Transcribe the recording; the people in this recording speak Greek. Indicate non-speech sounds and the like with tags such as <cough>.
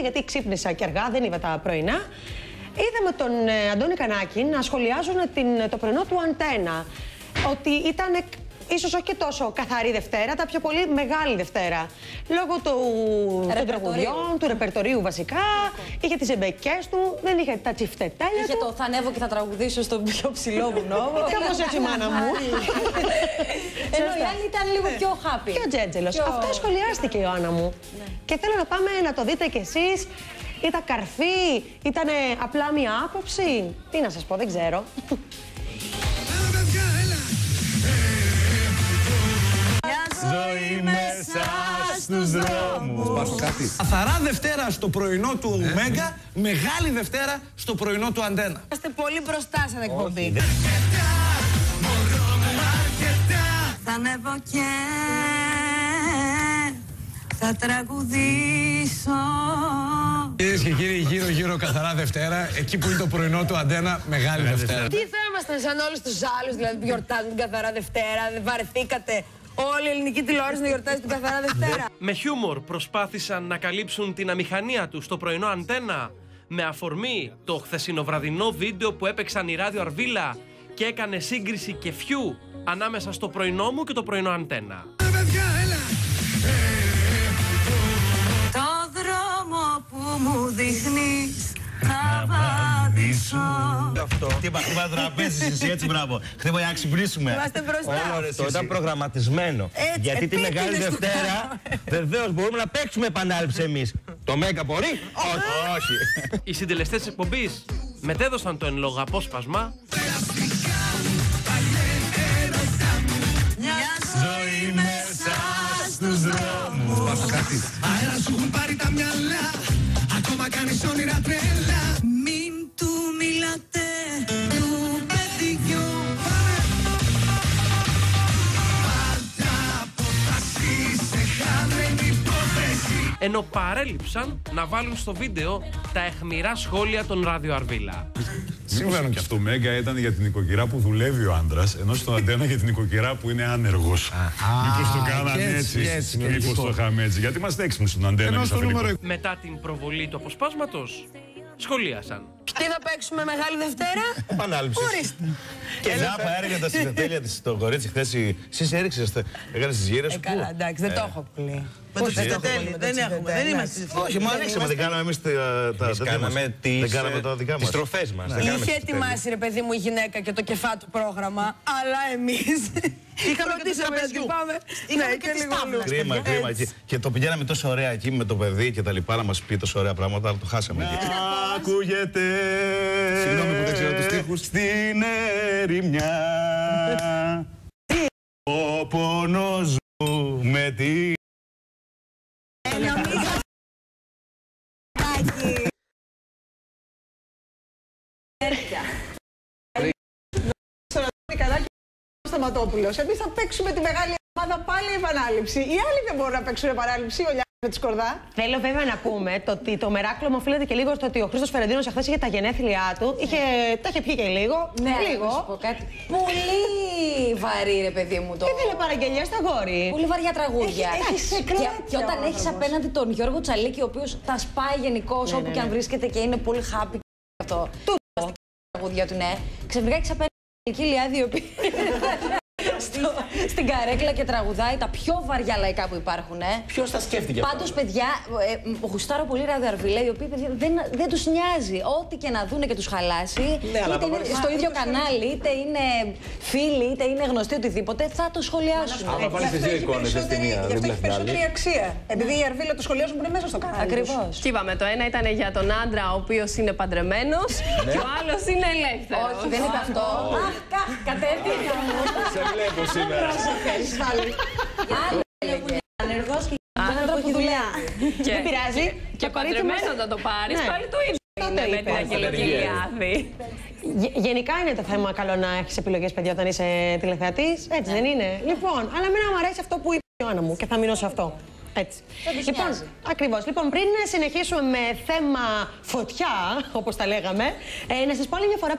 γιατί ξύπνησα και αργά, δεν είδα τα πρωινά. Είδαμε τον ε, Αντώνη Κανάκη να σχολιάζουν την, το πρωινό του αντένα. Ότι ήταν ίσως όχι και τόσο καθαρή Δευτέρα, τα πιο πολύ μεγάλη Δευτέρα. Λόγω του, των τραγουδιών, του ρεπερτορίου βασικά, είχε τις εμπεκές του, δεν είχε τα τσιφτετέλια Είχε του. το θα ανέβω και θα τραγουδήσω στο πιο ψηλό βουνό. <laughs> Κάπως έτσι μάνα μου. <laughs> Ενώ η άλλη ήταν λίγο πιο happy. Και ο Τζέτζελος. Πιο- Αυτό σχολιάστηκε η Ιωάννα μου. Και θέλω να πάμε να το δείτε κι εσείς. Ήταν καρφί, ήταν απλά μία άποψη. Τι να σας πω, δεν ξέρω. Στους δρόμους. Πάσω κάτι. Καθαρά Δευτέρα στο πρωινό του Μέγκα, μεγάλη Δευτέρα στο πρωινό του Αντένα. Είμαστε πολύ μπροστά σαν εκπομπή. Θα ανέβω και θα τραγουδήσω Κυρίες και κύριοι, γύρω-γύρω καθαρά Δευτέρα, εκεί που είναι το πρωινό του Αντένα, μεγάλη Δευτέρα. Τι θα ήμασταν σαν όλους τους άλλους, δηλαδή που γιορτάζουν την καθαρά Δευτέρα, δεν βαρεθήκατε όλη η ελληνική τηλεόραση να γιορτάζει την καθαρά Δευτέρα. Με χιούμορ προσπάθησαν να καλύψουν την αμηχανία τους στο πρωινό αντένα με αφορμή το χθεσινοβραδινό βίντεο που έπαιξαν η Ράδιο Αρβίλα και έκανε σύγκριση και φιού ανάμεσα στο πρωινό μου και το πρωινό αντένα. Το δρόμο που μου δείχνεις θα βαδίσω Χτύπα, χτύπα τραπέζι εσύ, έτσι μπράβο. Χτύπα για να ξυπνήσουμε. Είμαστε μπροστά. Αυτό ήταν προγραμματισμένο. Έτσι, Γιατί τη επίτηδες Μεγάλη το Δευτέρα βεβαίως μπορούμε να παίξουμε επανάληψη εμείς. Το Μέγκα μπορεί; Όχι. Όχι. Οι συντελεστές της εκπομπής μετέδωσαν το εν λόγω απόσπασμα Μια Ζωή μέσα στους δρόμους. Πάσω κάτι. Αέρα σου έχουν πάρει τα μυαλά Ακόμα κάνεις όνειρα τρέλα ενώ παρέλειψαν να βάλουν στο βίντεο τα αιχμηρά σχόλια των Ράδιο Αρβίλα. Σύμφωνα και στο Μέγκα ήταν για την οικοκυρά που δουλεύει ο άντρας, ενώ στο Αντένα για την οικοκυρά που είναι άνεργος. Μήπως το κάνανε και έτσι. έτσι, έτσι, και Μήπως έτσι. το είχαμε έτσι. Γιατί είμαστε έξυπνοι στον Αντένα. Ενώ εμείς στο αφεντικό. νούμερο Μετά την προβολή του αποσπάσματος, σχολίασαν. Τι θα παίξουμε Μεγάλη Δευτέρα; Επανάληψη. Και Ζάπα έργα τα συντετέλεια της το κορίτσι χθες. Εσείς έριξες, έκανες τις γύρες σου. Ε, Καλά, πού; εντάξει, δεν το έχω πολύ. Με το τσιτατέλι. Δεν έχουμε. Δεν είμαστε. Όχι, μα ανοίξαμε, δεν κάναμε εμείς τα τα Εμείς τέτοια μας. κάναμε τις, Δεν κάναμε ε, τα δικά τις μας. τροφές μας. δεν κάναμε Είχε τις ετοιμάσει ρε παιδί μου η γυναίκα και το κεφάτου πρόγραμμα, αλλά εμεί. Είχαμε και του τραπεζιού. Είχαμε και τις τάβλες. Κρίμα, κρίμα. Και, και το πηγαίναμε τόσο ωραία εκεί με το παιδί και τα λοιπά να μας πει τόσο ωραία πράγματα, αλλά το χάσαμε εκεί. Ακούγεται. Συγγνώμη που δεν ξέρω τους στίχους. Στην ερημιά. Ο πόνος μου με τη Σταματόπουλος. Εμείς θα παίξουμε τη μεγάλη ομάδα πάλι επανάληψη. Οι άλλοι δεν μπορούν να παίξουν επανάληψη. Ο Λιάννη με τη σκορδά. Θέλω βέβαια να πούμε το ότι το μεράκλωμα οφείλεται και λίγο στο ότι ο Χρήστος Φερεντίνος εχθές είχε τα γενέθλιά του. Είχε, τα είχε πιει και λίγο. Ναι, λίγο. να σου πω κάτι. Πολύ βαρύ, ρε παιδί μου το. Ήθελε παραγγελία στα γόρι. Πολύ βαριά τραγούδια. Έχει- έχεις και, σεκρέτια και όταν ο έχεις άνθρωπος. απέναντι τον Γιώργο Τσαλίκη, ο οποίος τα σπάει γενικώ Ναι, όπου ναι, και αν ναι. βρίσκεται και είναι πολύ happy. Αυτό. Του τραγούδια του, ναι. Ξαφνικά έχεις απέναντι την Λαϊκή Λιάδη, η οποία στο, στην καρέκλα και τραγουδάει τα πιο βαριά λαϊκά που υπάρχουν. Ε. Ποιος τα σκέφτηκε αυτό. Πάντως, παιδιά, ε, μ, γουστάρω πολύ ραδιοαρβιλέ, οι οποίοι παιδιά, δεν, δεν τους νοιάζει. Ό,τι και να δούνε και τους χαλάσει, Ναι, αλλά είτε είναι μα- στο μα- ίδιο μα- κανάλι, είτε είναι φίλοι, είτε είναι γνωστοί, οτιδήποτε, θα το σχολιάσουν. Άμα βάλεις τις δύο εικόνες στην ταινία, Γι' δεν αυτό έχει βλέπει περισσότερη άλλη. αξία. Επειδή οι Αρβίλα το σχολιάζουν που είναι μέσα στο κανάλι. τους. Ακριβώς. Και είπαμε, το ένα ήταν για τον άντρα ο οποίος είναι παντρεμένος και ο άλλος είναι ελεύθερος. Όχι, δεν είπε αυτό. Αχ, κα- κατέβηκα μου. Σε βλέπω σήμερα. Άλλοι που είναι άνεργο και άνθρωπο που δουλειά. Και, Δεν πειράζει. και Το κορίτσι μας- παντρεμένο να το πάρεις, Ναι. πάλι το ίδιο. Αυτό Είναι με είπες. την Αγγελική Απεργία. Λιάδη. Γε- Γενικά είναι το θέμα καλό να έχεις επιλογές, παιδιά, όταν είσαι τηλεθεατής. Έτσι δεν είναι; Λοιπόν, αλλά εμένα μου αρέσει αυτό που είπε η Ιωάννα μου και θα μείνω σε αυτό. Έτσι. τους Λοιπόν, νοιάζει. ακριβώς. Λοιπόν, πριν συνεχίσουμε με θέμα φωτιά, όπως τα λέγαμε, ε, να σας πω άλλη μια φορά.